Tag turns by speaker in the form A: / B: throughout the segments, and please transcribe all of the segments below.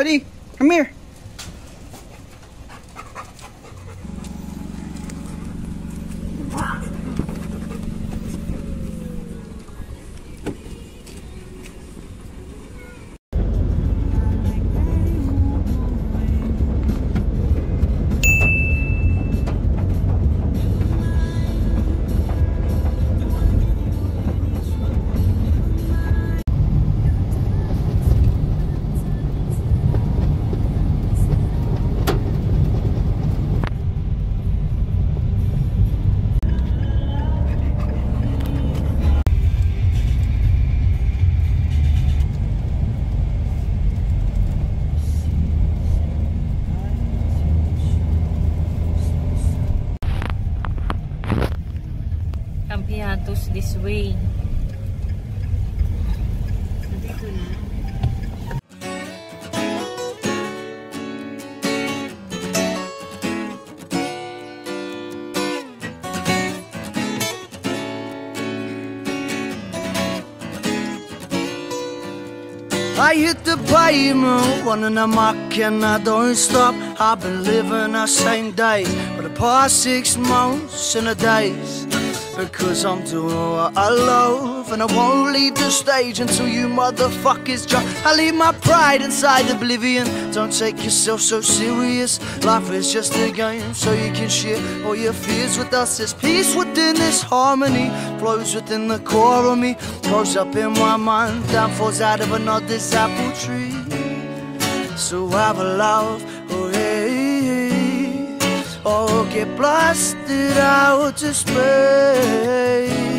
A: Marley, come here.
B: This way.
C: I hit the pavement, running amok and I don't stop. I've been living the same days for the past six months and a days. Because I'm doing what I love And I won't leave the stage until you motherfuckers drop. I leave my pride inside oblivion. Don't take yourself so serious. Life is just a game so you can share all your fears with us. There's peace within this harmony Flows within the core of me. Grows up in my mind Down falls out of another apple tree. So have a love. Or get blasted out to space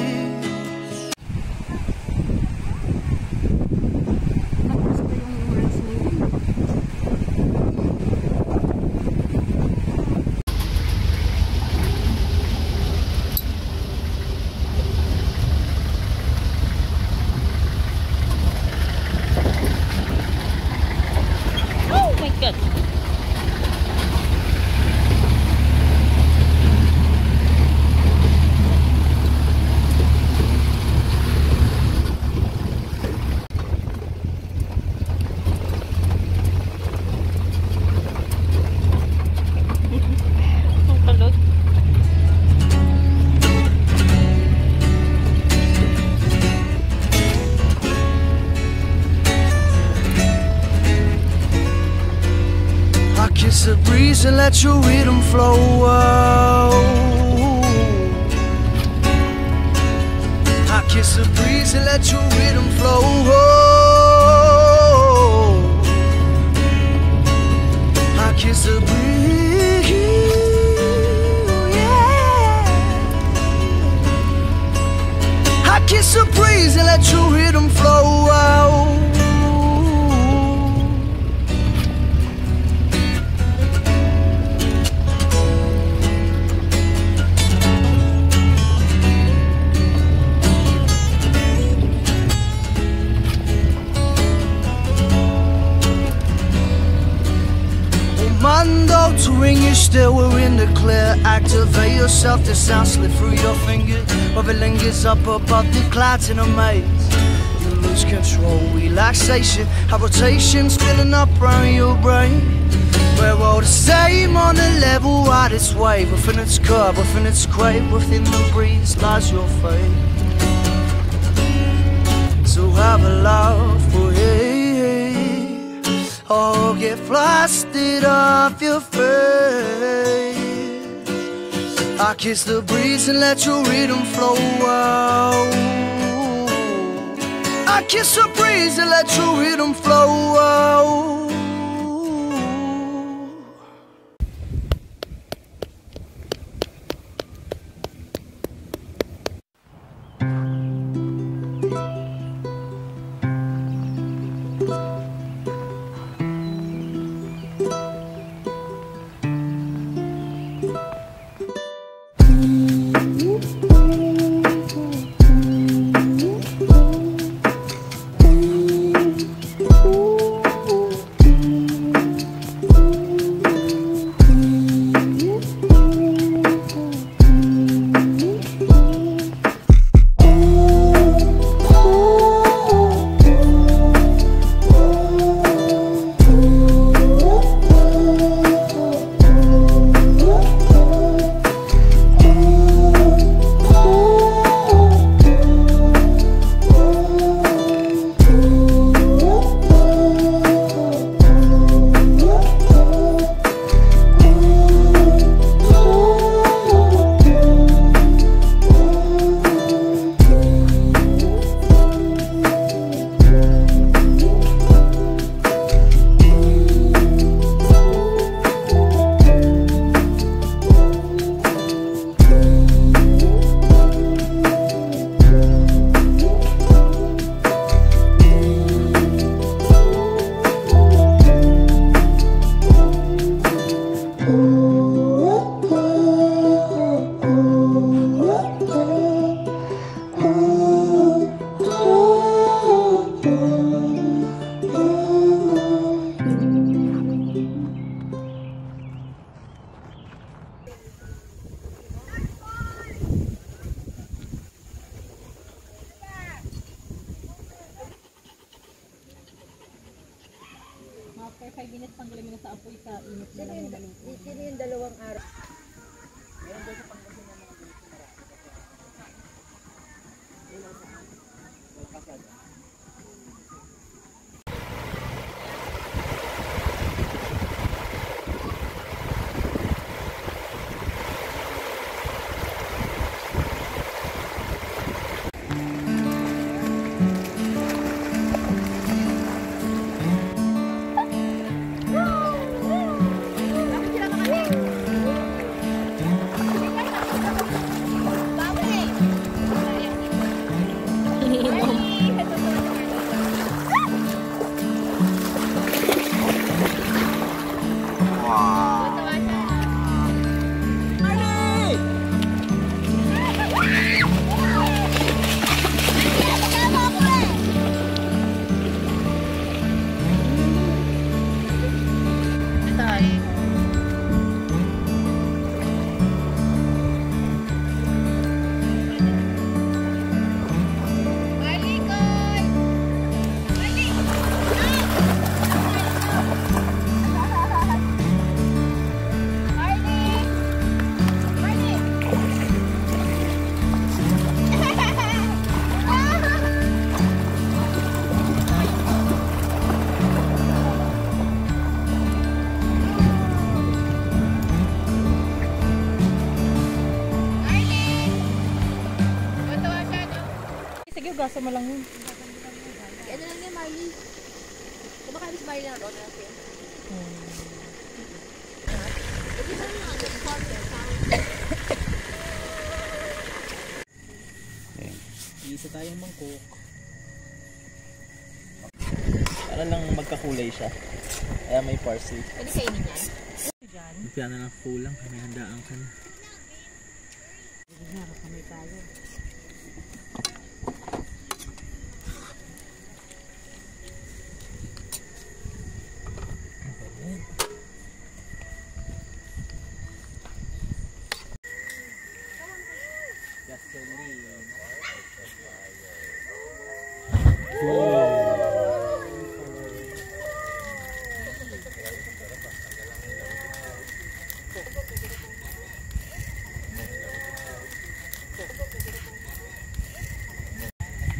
C: let your rhythm flow. I still, we're in the clear. Activate yourself, the sound slip through your fingers. While it lingers up above the clouds in a maze. You lose control, relaxation, how rotation spinning up around your brain. We're all the same on a level wide its way. Within its curve, within its crave, within the breeze lies your fate. So have a love for hey. Oh, get blasted off your face. I kiss the breeze and let your rhythm flow out. I kiss the breeze and let your rhythm flow out.
B: after 5 minutes, tanggalin mo na sa apoy sa init na lang yung baluto.
A: Sino yung dalawang araw?
B: Meron doon sa pangkasin ng mga baluto. Ilang sa Pasada. Ah. Gasa mo lang yun.
A: Ano lang yan, Marley? Kumakain si Marley ng roto na siya.
D: Isa tayong mangkok. Para lang magkakulay siya. Kaya may parsley.
A: Pwede kainin yan?
D: Lumpia na lang kulang. May handaan ka na. Gasoline.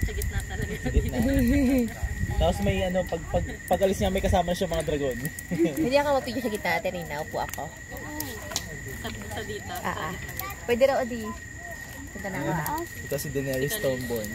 B: Sa gitna talaga.
D: Gitna. Tapos may ano, pag, pag, pag alis niya may kasama siya mga dragon.
A: Hindi ako mapigil sa gitna, Terina. Upo ako.
B: Sa, sa dito.
A: Ah, ah. Pwede raw, Odi. Punta na ako, ah.
D: Ito si Daenerys Stormborn.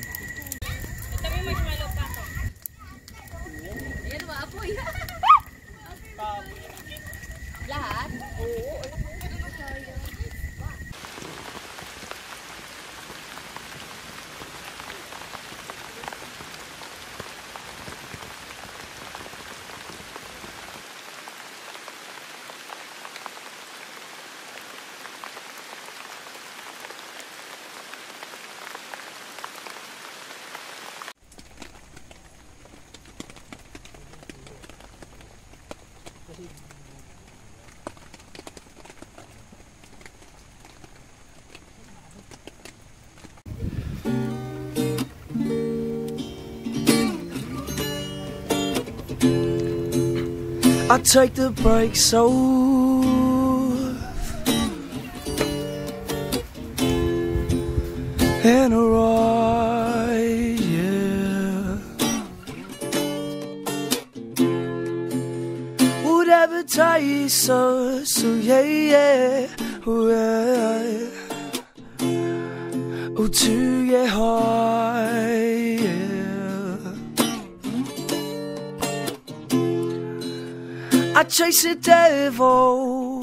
C: I take the brakes off and a ride, yeah. Whatever tastes so, so yeah, yeah, yeah. Oh, to get high, I chase the devil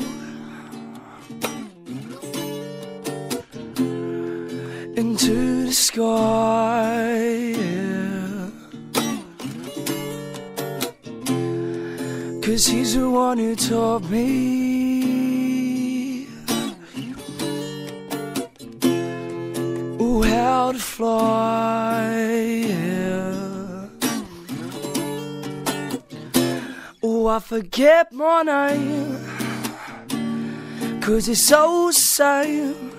C: into the sky. yeah. Cause he's the one who taught me ooh, how to fly. I forget my name Cause it's so same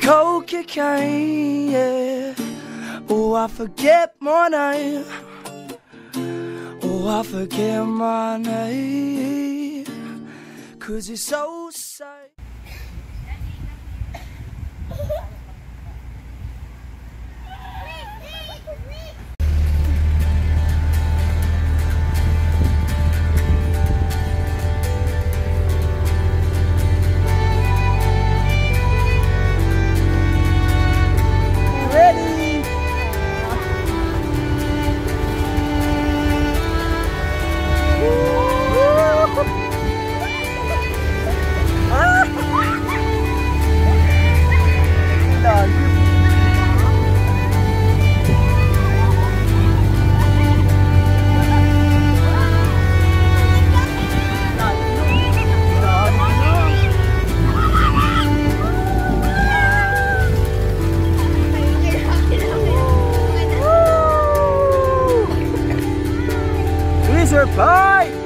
C: Cocaine, yeah Oh, I forget my name Oh, I forget my name. Cause it's so Freezer